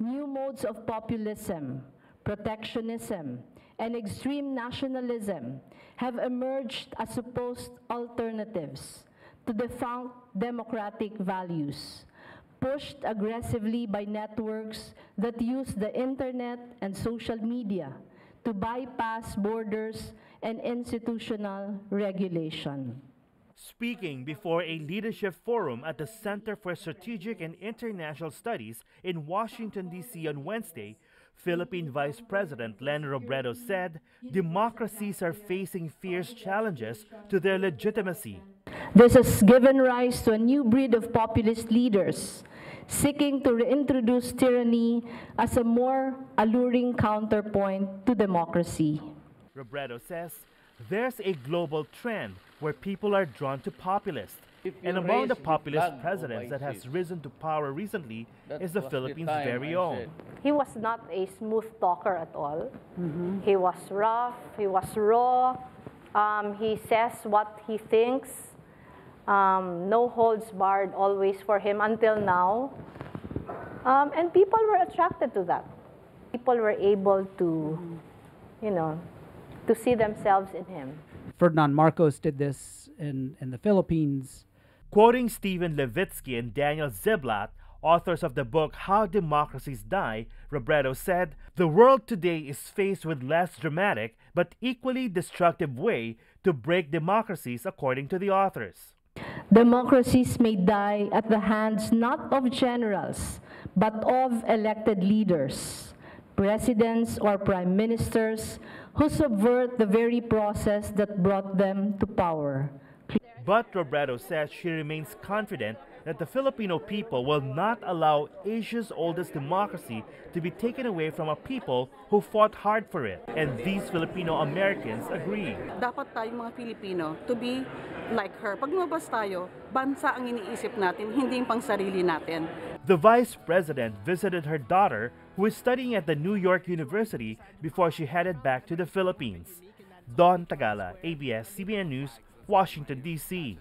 new modes of populism, protectionism, and extreme nationalism have emerged as supposed alternatives to defunct democratic values, pushed aggressively by networks that use the internet and social media to bypass borders and institutional regulation. Speaking before a leadership forum at the Center for Strategic and International Studies in Washington, D.C. on Wednesday, Philippine Vice President Leni Robredo said democracies are facing fierce challenges to their legitimacy. This has given rise to a new breed of populist leaders seeking to reintroduce tyranny as a more alluring counterpoint to democracy. Robredo says there's a global trend where people are drawn to populists. And among the populist presidents that has risen to power recently is the Philippines' very own. He was not a smooth talker at all. He was rough, he was raw, um, he says what he thinks, um, no holds barred always for him until now. Um, and people were attracted to that. People were able to, you know, to see themselves in him. Ferdinand Marcos did this in, in the Philippines. Quoting Stephen Levitsky and Daniel Ziblatt, authors of the book How Democracies Die, Robredo said, The world today is faced with less dramatic but equally destructive way to break democracies according to the authors. Democracies may die at the hands not of generals, but of elected leaders, presidents or prime ministers who subvert the very process that brought them to power. But Robredo says she remains confident that the Filipino people will not allow Asia's oldest democracy to be taken away from a people who fought hard for it. And these Filipino Americans agree. dapat tayong mga Filipino to be like her. Pag lumabas tayo, bansa ang iniisip natin, hindi yung pang sarili natin. The vice president visited her daughter, who is studying at the New York University, before she headed back to the Philippines. Don Tagala, ABS-CBN News, Washington, D.C.